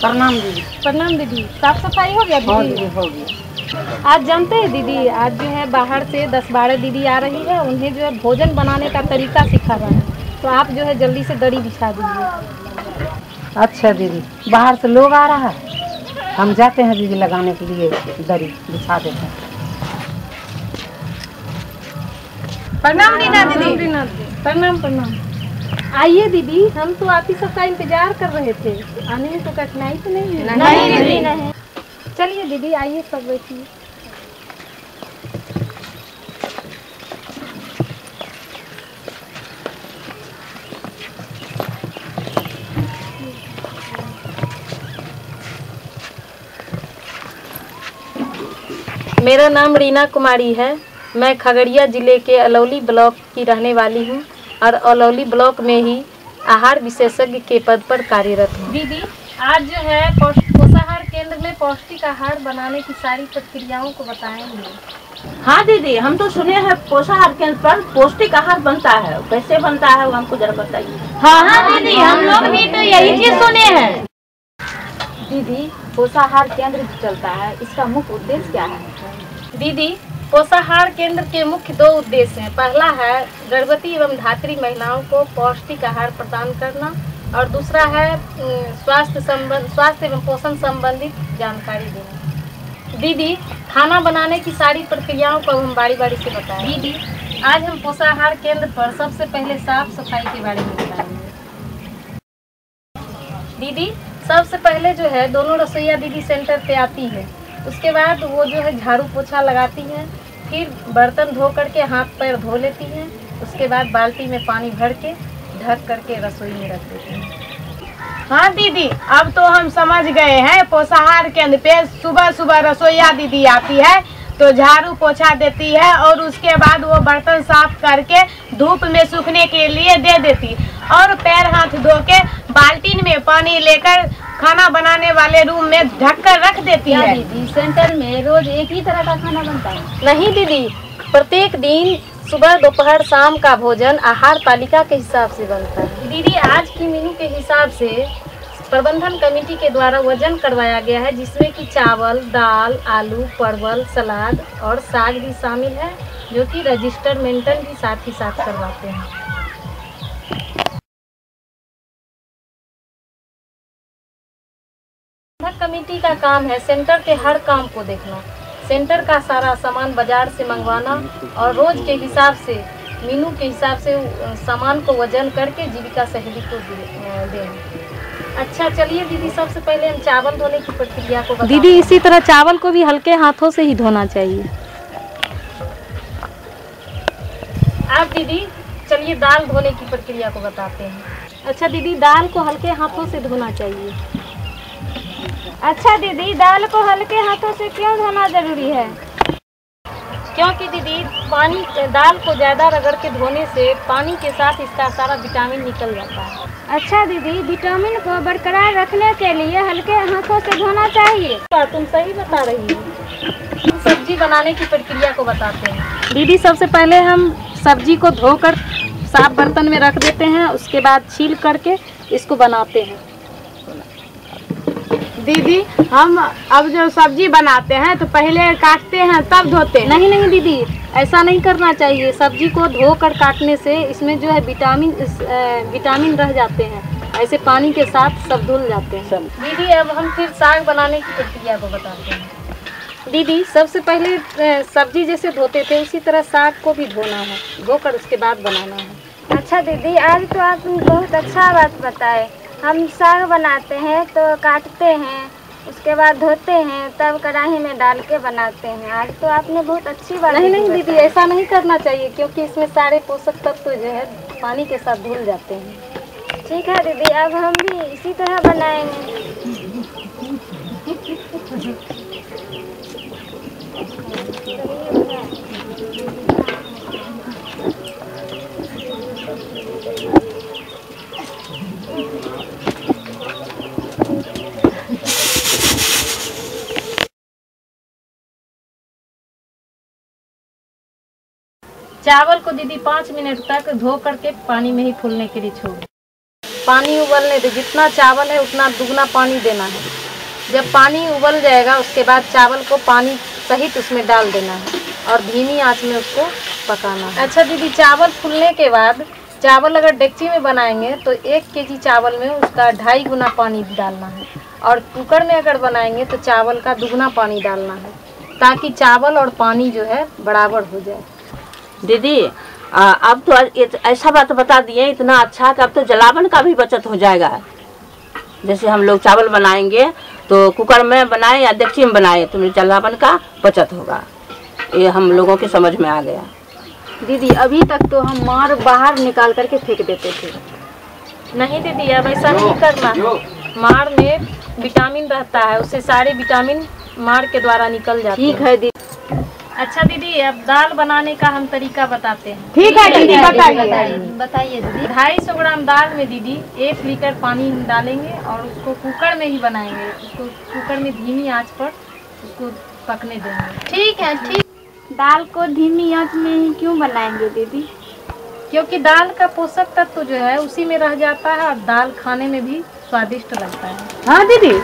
प्रणाम दीदी। प्रणाम दीदी साफ़ सफ़ाई हो गया दीदी? हो गया। आज जानते हैं दीदी आज जो है बाहर से दस बारह दीदी आ रही है उन्हें जो है भोजन बनाने का तरीका सिखा रहा है। तो आप जो है जल्दी से दरी बिछा दीजिए। अच्छा दीदी बाहर से लोग आ रहा है? हम जाते हैं दीदी लगाने के लिए दरी बिछा देते हैं। प्रणाम दीना दीदी। प्रणाम प्रणाम। आइए दीदी हम तो आप ही सबका इंतज़ार कर रहे थे। आने में तो कठिनाई तो नहीं है नहीं, दीदी, नहीं। चलिए दीदी आइए सब बैठिए। मेरा नाम रीना कुमारी है। मैं खगड़िया ज़िले के अलौली ब्लॉक की रहने वाली हूँ। और अलौली ब्लॉक में ही आहार विशेषज्ञ के पद पर कार्यरत हूँ। दीदी आज जो है पोषाहार केंद्र में पौष्टिक आहार बनाने की सारी प्रक्रियाओं को बताएँगे। हाँ दीदी हम तो सुने हैं पोषाहार केंद्र पर पौष्टिक आहार बनता है। कैसे बनता है वो हमको जरा बताइए। हाँ हाँ दीदी हम लोग भी तो यही चीज़ सुने हैं। दीदी पोषाहार केंद्र चलता है। इसका मुख्य उद्देश्य क्या है? दीदी पोषाहार केंद्र के मुख्य दो उद्देश्य हैं। पहला है गर्भवती एवं धात्री महिलाओं को पौष्टिक आहार प्रदान करना और दूसरा है स्वास्थ्य संबंध स्वास्थ्य एवं पोषण संबंधित जानकारी देना। दीदी खाना बनाने की सारी प्रक्रियाओं को हम बारी बारी से बताएँ। दीदी आज हम पोषाहार केंद्र पर सबसे पहले साफ़ सफ़ाई के बारे में बताएँगे। दीदी सबसे पहले जो है दोनों रसोईया दीदी सेंटर पे आती है। उसके बाद वो जो है झाड़ू पोछा लगाती हैं, फिर बर्तन धो करके हाथ पैर धो लेती हैं, उसके बाद बाल्टी में पानी भर के ढक करके रसोई में रख देती हैं। हाँ दीदी, अब तो हम समझ गए हैं पोषाहार केंद्र पे सुबह सुबह रसोईया दीदी आती है तो झाड़ू पोछा देती है और उसके बाद वो बर्तन साफ़ करके धूप में सूखने के लिए दे देती। और पैर हाथ धो के बाल्टीन में पानी लेकर खाना बनाने वाले रूम में ढककर रख देती है। दीदी सेंटर में रोज एक ही तरह का खाना बनता है? नहीं दीदी प्रत्येक दिन सुबह दोपहर शाम का भोजन आहार तालिका के हिसाब से बनता है। दीदी आज की मेनू के हिसाब से प्रबंधन कमेटी के द्वारा वज़न करवाया गया है जिसमें कि चावल दाल आलू परवल सलाद और साग भी शामिल है जो कि रजिस्टर मेंटेन भी साथ ही साथ करवाते हैं। प्रबंधक कमेटी का काम है सेंटर के हर काम को देखना। सेंटर का सारा सामान बाज़ार से मंगवाना और रोज के हिसाब से मीनू के हिसाब से सामान को वज़न करके जीविका सहेली को दे- देना। अच्छा चलिए दीदी सबसे पहले हम चावल धोने की प्रक्रिया को दीदी इसी तरह चावल को भी हल्के हाथों से ही धोना चाहिए। आप दीदी चलिए दाल धोने की प्रक्रिया को बताते हैं। अच्छा दीदी दाल को हल्के हाथों से धोना चाहिए। अच्छा दीदी दाल को हल्के हाथों से क्यों धोना ज़रूरी है? क्योंकि दीदी पानी दाल को ज़्यादा रगड़ के धोने से पानी के साथ इसका सारा विटामिन निकल जाता है। अच्छा दीदी विटामिन को बरकरार रखने के लिए हल्के हाथों से धोना चाहिए। तुम सही बता रही हो? सब्ज़ी बनाने की प्रक्रिया को बताते हैं। दीदी सबसे पहले हम सब्ज़ी को धोकर साफ़ बर्तन में रख देते हैं उसके बाद छील करके इसको बनाते हैं। दीदी हम अब जो सब्ज़ी बनाते हैं तो पहले काटते हैं तब धोते हैं। नहीं नहीं दीदी ऐसा नहीं करना चाहिए। सब्ज़ी को धोकर काटने से इसमें जो है विटामिन विटामिन रह जाते हैं। ऐसे पानी के साथ सब धुल जाते हैं। दीदी अब हम फिर साग बनाने की प्रक्रिया को बताते हैं। दीदी सबसे पहले सब्ज़ी जैसे धोते थे उसी तरह साग को भी धोना है धोकर उसके बाद बनाना है। अच्छा दीदी आज तो आपने बहुत अच्छा बात बताए। हम साग बनाते हैं तो काटते हैं उसके बाद धोते हैं तब कढ़ाई में डाल के बनाते हैं। आज तो आपने बहुत अच्छी बात नहीं नहीं दीदी ऐसा नहीं करना चाहिए क्योंकि इसमें सारे पोषक तत्व जो है पानी के साथ धुल जाते हैं। ठीक है दीदी अब हम भी इसी तरह बनाएँगे। चावल को दीदी पाँच मिनट तक धो करके पानी में ही फूलने के लिए छोड़। पानी उबलने दे, जितना चावल है उतना दुगना पानी देना है। जब पानी उबल जाएगा, उसके बाद चावल को पानी सहित उसमें डाल देना है और धीमी आँच में उसको पकाना है। अच्छा दीदी, चावल फूलने के बाद चावल अगर डेगची में बनाएँगे तो एक केजी चावल में उसका ढाई गुना पानी डालना है। और कुकर में अगर बनाएँगे तो चावल का दुगना पानी डालना है, ताकि चावल और पानी जो है बराबर हो जाए। दीदी अब तो ऐसा बात बता दिए इतना अच्छा कि अब तो जलावन का भी बचत हो जाएगा। जैसे हम लोग चावल बनाएँगे तो कुकर में बनाए या डेगची में बनाए तो मेरे जलावन का बचत होगा। ये हम लोगों के समझ में आ गया। दीदी अभी तक तो हम मार बाहर निकाल करके फेंक देते थे। नहीं दीदी अब ऐसा नहीं करना। मार में विटामिन रहता है उससे सारे विटामिन मार के द्वारा निकल जाते ठीक है दीदी। अच्छा दीदी अब दाल बनाने का हम तरीका बताते हैं। ठीक है दीदी बताइए बताइए। दीदी ढाई सौ ग्राम दाल में दीदी एक लीटर पानी डालेंगे और उसको कुकर में ही बनाएँगे। उसको कुकर में धीमी आँच पर उसको पकने देंगे। ठीक है ठीक। दाल को धीमी आँच में ही क्यों बनाएँगे दीदी? क्योंकि दाल का पोषक तत्व जो है उसी में रह जाता है और दाल खाने में भी स्वादिष्ट लगता है। हाँ दीदी।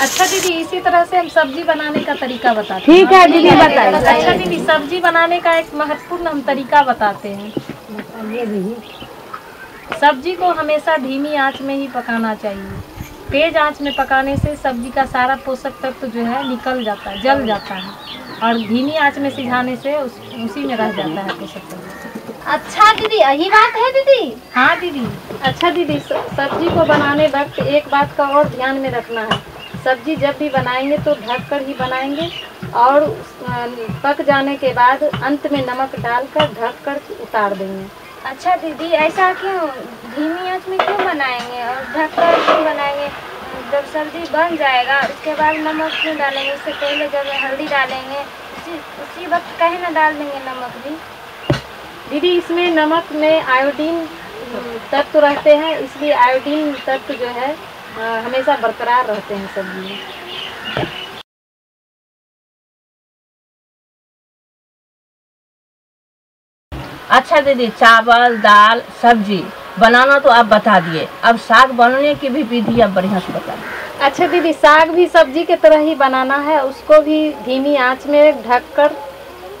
अच्छा दीदी इसी तरह से हम सब्ज़ी बनाने का तरीका बताते हैं। ठीक है दीदी बताइए। अच्छा दीदी सब्ज़ी बनाने का एक महत्वपूर्ण हम तरीका बताते हैं। सब्ज़ी को हमेशा धीमी आँच में ही पकाना चाहिए। तेज आँच में पकाने से सब्ज़ी का सारा पोषक तत्व तो जो है निकल जाता है जल जाता है। और धीमी आँच में सिझाने से उस, उसी में रह जाता है पोषक तत्व। अच्छा दीदी यही बात है दीदी? हाँ दीदी। अच्छा दीदी सब्ज़ी को बनाने वक्त एक बात का और ध्यान में रखना है। सब्ज़ी जब भी बनाएँगे तो ढक कर ही बनाएँगे और पक जाने के बाद अंत में नमक डालकर ढक कर उतार देंगे। अच्छा दीदी, ऐसा क्यों? धीमी आँच में क्यों बनाएँगे? और ढककर क्यों बनाएँगे? जब सब्ज़ी बन जाएगा, उसके बाद नमक क्यों डालेंगे? उससे पहले जब हल्दी डालेंगे, उसी उसी वक्त कहे ना डाल देंगे नमक भी। दीदी, इसमें नमक में आयोडीन तत्व रहते हैं, इसलिए आयोडीन तत्व जो है हमेशा बरकरार रहते हैं सब्ज़ी में। अच्छा दीदी चावल दाल सब्ज़ी। बनाना तो आप बता दिए। अब साग बनाने की भी विधि आप बढ़िया से बता अच्छा दीदी साग भी सब्ज़ी की तरह ही बनाना है उसको भी धीमी आँच में ढककर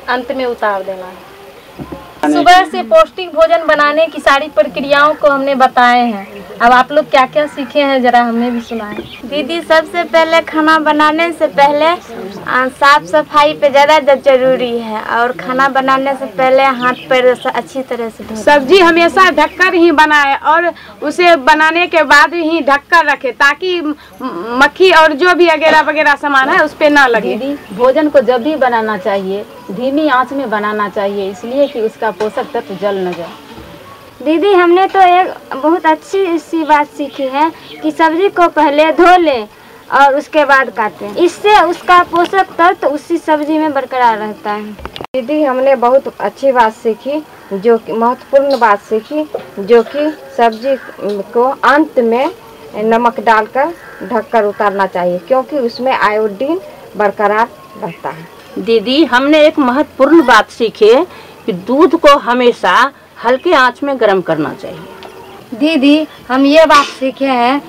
अंत में उतार देना है। सुबह से पौष्टिक भोजन बनाने की सारी प्रक्रियाओं को हमने बताए हैं। अब आप लोग क्या क्या सीखे हैं? जरा हमें भी सुनाएँ। दीदी सबसे पहले खाना बनाने से पहले आ, साफ़ सफ़ाई पे ज़्यादा ज़रूरी है और खाना बनाने से पहले हाथ पैर से अच्छी तरह से सब्ज़ी हमेशा ढककर ही बनाए और उसे बनाने के बाद ही ढककर रखे ताकि मक्खी और जो भी वगैरह वगैरह सामान है उस पे ना लगे। दीदी भोजन को जब भी बनाना चाहिए धीमी आँच में बनाना चाहिए इसलिए कि उसका पोषक तत्व जल न जाए। दीदी हमने तो एक बहुत अच्छी सी बात सीखी है कि सब्ज़ी को पहले धो लें और उसके बाद काटें। इससे उसका पोषक तत्व उसी सब्ज़ी में बरकरार रहता है। दीदी हमने बहुत अच्छी बात सीखी जो कि महत्वपूर्ण बात सीखी जो कि सब्ज़ी को अंत में नमक डालकर ढककर उतारना चाहिए क्योंकि उसमें आयोडीन बरकरार रहता है। दीदी हमने एक महत्वपूर्ण बात सीखी कि दूध को हमेशा हल्के आँच में गर्म करना चाहिए। दीदी हम ये बात सीखे हैं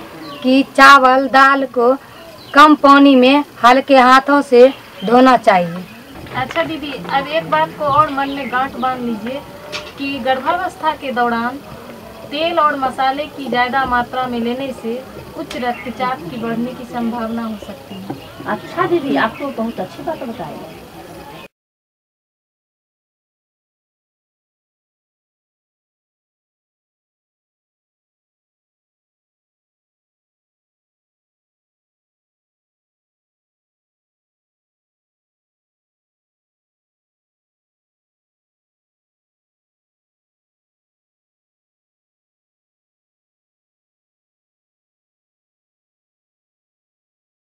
कि चावल दाल को कम पानी में हल्के हाथों से धोना चाहिए। अच्छा दीदी अब एक बात को और मन में गांठ बाँध लीजिए कि गर्भावस्था के दौरान तेल और मसाले की ज़्यादा मात्रा में लेने से उच्च रक्तचाप की बढ़ने की संभावना हो सकती है। अच्छा दीदी आपको बहुत अच्छी बात बताई।